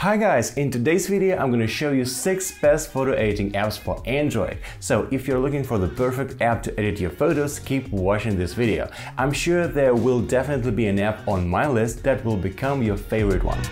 Hi guys, in today's video I'm going to show you 6 best photo editing apps for Android. So if you're looking for the perfect app to edit your photos, keep watching this video. I'm sure there will definitely be an app on my list that will become your favorite one.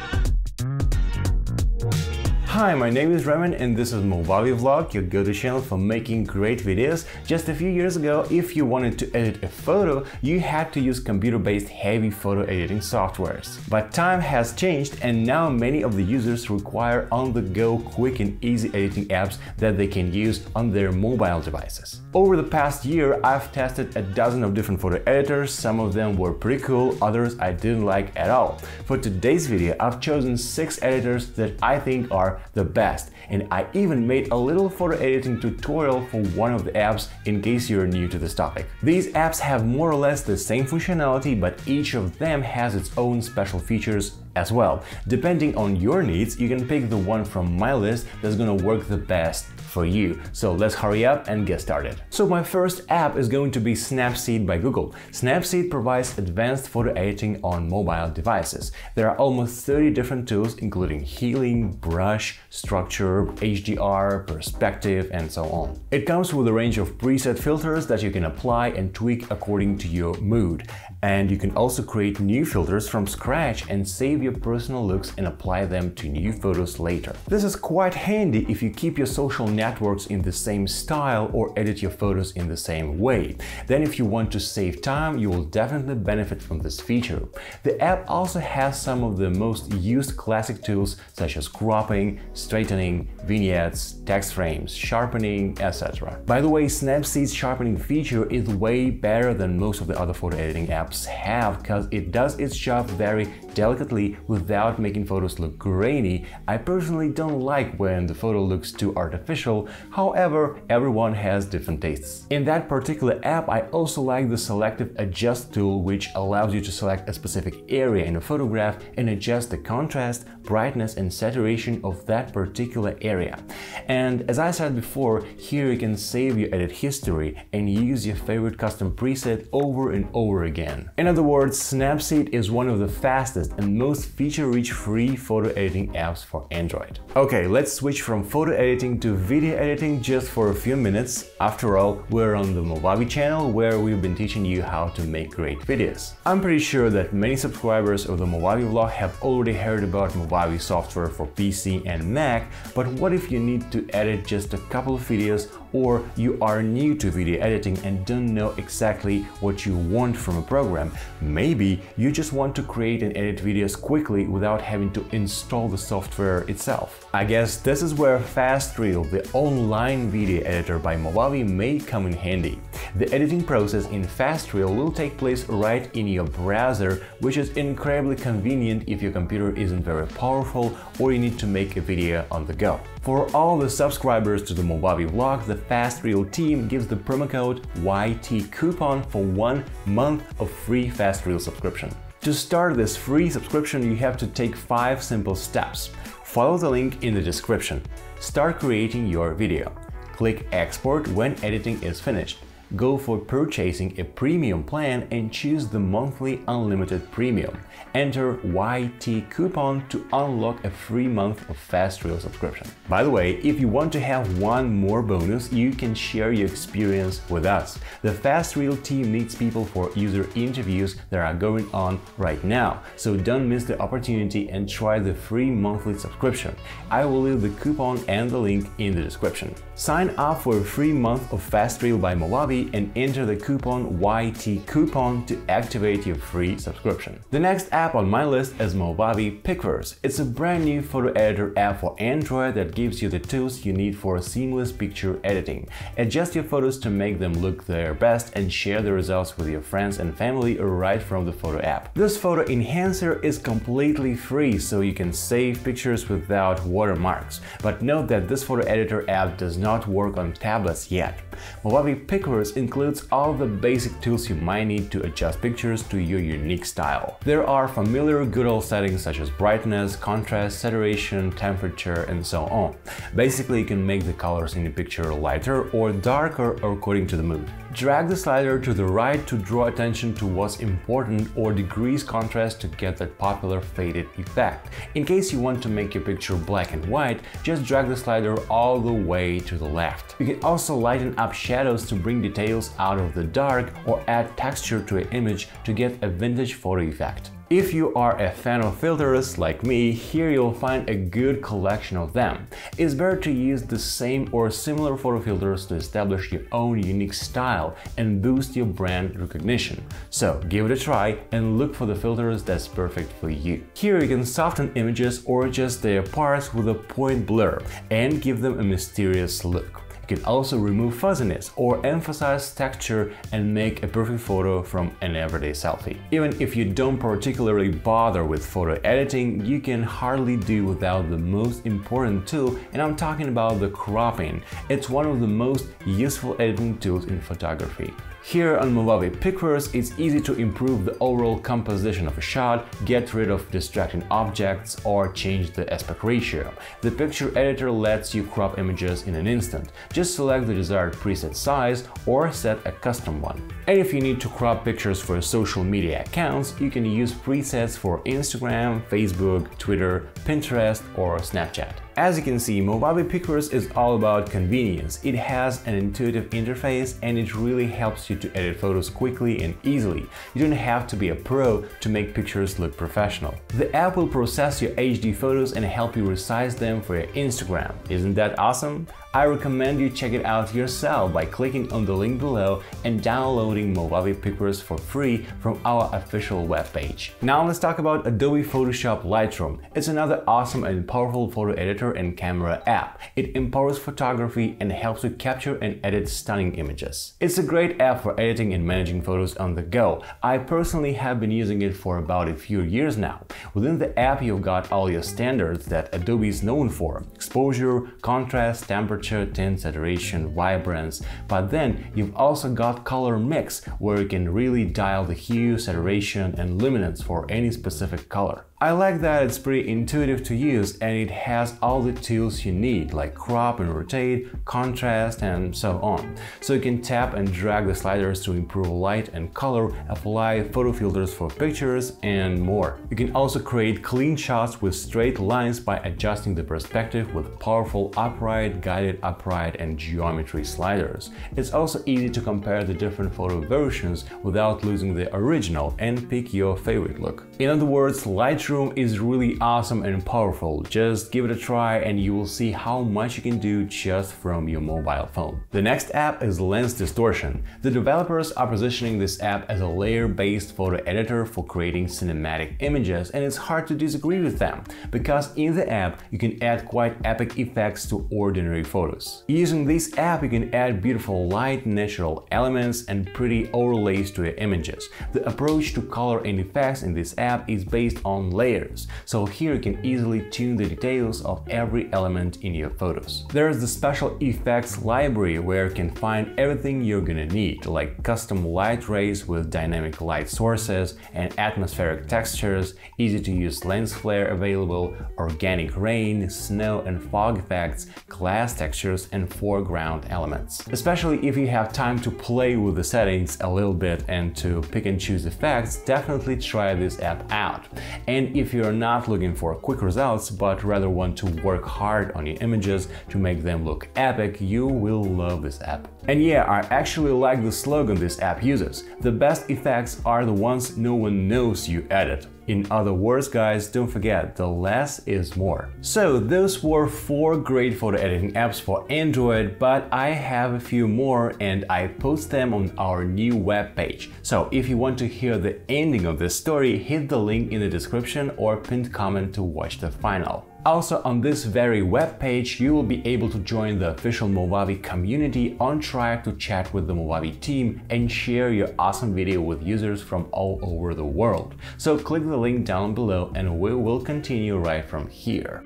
Hi, my name is Roman and this is Movavi Vlog, your go-to channel for making great videos. Just a few years ago, if you wanted to edit a photo, you had to use computer-based heavy photo editing softwares. But time has changed and now many of the users require on-the-go quick and easy editing apps that they can use on their mobile devices. Over the past year, I've tested a dozen of different photo editors, some of them were pretty cool, others I didn't like at all. For today's video, I've chosen 6 editors that I think are the best. And I even made a little photo editing tutorial for one of the apps in case you're new to this topic. These apps have more or less the same functionality, but each of them has its own special features as well. Depending on your needs, you can pick the one from my list that's gonna work the best for you. So let's hurry up and get started. So my first app is going to be Snapseed by Google. Snapseed provides advanced photo editing on mobile devices. There are almost 30 different tools including healing, brush, structure, HDR, perspective, and so on. It comes with a range of preset filters that you can apply and tweak according to your mood. And you can also create new filters from scratch and save your personal looks and apply them to new photos later. This is quite handy if you keep your social networks in the same style or edit your photos in the same way. Then if you want to save time, you will definitely benefit from this feature. The app also has some of the most used classic tools such as cropping, straightening, vignettes, text frames, sharpening, etc. By the way, Snapseed's sharpening feature is way better than most of the other photo editing apps have because it does its job very delicately without making photos look grainy. I personally don't like when the photo looks too artificial, however, everyone has different tastes. In that particular app, I also like the selective adjust tool which allows you to select a specific area in a photograph and adjust the contrast, brightness and saturation of that particular area. And as I said before, here you can save your edit history and use your favorite custom preset over and over again. In other words, Snapseed is one of the fastest and most feature-rich free photo editing apps for Android. Okay, let's switch from photo editing to video editing just for a few minutes. After all, we're on the Movavi channel where we've been teaching you how to make great videos. I'm pretty sure that many subscribers of the Movavi vlog have already heard about Movavi software for PC and Mac, but what if you need to edit just a couple of videos or you are new to video editing and don't know exactly what you want from a program. Maybe you just want to create and edit videos quickly without having to install the software itself. I guess this is where FastReel, the online video editor by Movavi, may come in handy. The editing process in FastReel will take place right in your browser, which is incredibly convenient if your computer isn't very powerful or you need to make a video on the go. For all the subscribers to the Movavi vlog, the FastReel team gives the promo code YT coupon for one month of free FastReel subscription. To start this free subscription, you have to take 5 simple steps. Follow the link in the description. Start creating your video. Click Export when editing is finished go for purchasing a premium plan and choose the monthly unlimited premium. Enter YT coupon to unlock a free month of FastReel subscription. By the way, if you want to have one more bonus, you can share your experience with us. The FastReel team needs people for user interviews that are going on right now, so don't miss the opportunity and try the free monthly subscription. I will leave the coupon and the link in the description. Sign up for a free month of FastReel by Movavi and enter the coupon YT coupon to activate your free subscription. The next app on my list is Movavi Picverse. It's a brand new photo editor app for Android that gives you the tools you need for seamless picture editing. Adjust your photos to make them look their best and share the results with your friends and family right from the photo app. This photo enhancer is completely free so you can save pictures without watermarks. But note that this photo editor app does not work on tablets yet. Movavi Picverse includes all the basic tools you might need to adjust pictures to your unique style. There are familiar good old settings such as brightness, contrast, saturation, temperature, and so on. Basically, you can make the colors in the picture lighter or darker according to the mood. Drag the slider to the right to draw attention to what's important or decrease contrast to get that popular faded effect. In case you want to make your picture black and white, just drag the slider all the way to the left. You can also lighten up shadows to bring details out of the dark or add texture to an image to get a vintage photo effect. If you are a fan of filters like me, here you'll find a good collection of them. It's better to use the same or similar photo filters to establish your own unique style and boost your brand recognition. So give it a try and look for the filters that's perfect for you. Here you can soften images or just their parts with a point blur and give them a mysterious look. You can also remove fuzziness or emphasize texture and make a perfect photo from an everyday selfie. Even if you don't particularly bother with photo editing, you can hardly do without the most important tool and I'm talking about the cropping. It's one of the most useful editing tools in photography. Here on Movavi PicVerse, it's easy to improve the overall composition of a shot, get rid of distracting objects, or change the aspect ratio. The picture editor lets you crop images in an instant. Just select the desired preset size or set a custom one. And if you need to crop pictures for social media accounts, you can use presets for Instagram, Facebook, Twitter, Pinterest, or Snapchat. As you can see, Movavi PicVerse is all about convenience. It has an intuitive interface and it really helps you to edit photos quickly and easily. You don't have to be a pro to make pictures look professional. The app will process your HD photos and help you resize them for your Instagram. Isn't that awesome? I recommend you check it out yourself by clicking on the link below and downloading Movavi PicVerse for free from our official webpage. Now let's talk about Adobe Photoshop Lightroom. It's another awesome and powerful photo editor and camera app. It empowers photography and helps you capture and edit stunning images. It's a great app for editing and managing photos on the go. I personally have been using it for about a few years now. Within the app you've got all your standards that Adobe is known for. Exposure, contrast, temperature, temperature, tint, saturation, vibrance, but then you've also got color mix where you can really dial the hue, saturation and luminance for any specific color. I like that it's pretty intuitive to use and it has all the tools you need like crop and rotate, contrast and so on. So you can tap and drag the sliders to improve light and color, apply photo filters for pictures and more. You can also create clean shots with straight lines by adjusting the perspective with powerful upright, guided upright and geometry sliders. It's also easy to compare the different photo versions without losing the original and pick your favorite look. In other words, Lightroom Is really awesome and powerful. Just give it a try and you will see how much you can do just from your mobile phone. The next app is Lens Distortion. The developers are positioning this app as a layer-based photo editor for creating cinematic images and it's hard to disagree with them because in the app you can add quite epic effects to ordinary photos. Using this app you can add beautiful light, natural elements and pretty overlays to your images. The approach to color and effects in this app is based on layers, so here you can easily tune the details of every element in your photos. There is the special effects library where you can find everything you're gonna need, like custom light rays with dynamic light sources and atmospheric textures, easy to use lens flare available, organic rain, snow and fog effects, glass textures and foreground elements. Especially if you have time to play with the settings a little bit and to pick and choose effects, definitely try this app out. And if you're not looking for quick results, but rather want to work hard on your images to make them look epic, you will love this app. And yeah, I actually like the slogan this app uses. The best effects are the ones no one knows you edit. In other words, guys, don't forget, the less is more. So those were four great photo editing apps for Android, but I have a few more and I post them on our new web page. So if you want to hear the ending of this story, hit the link in the description or pinned comment to watch the final. Also on this very web page, you will be able to join the official Movavi community on track to chat with the Movavi team and share your awesome video with users from all over the world. So click the link down below and we will continue right from here.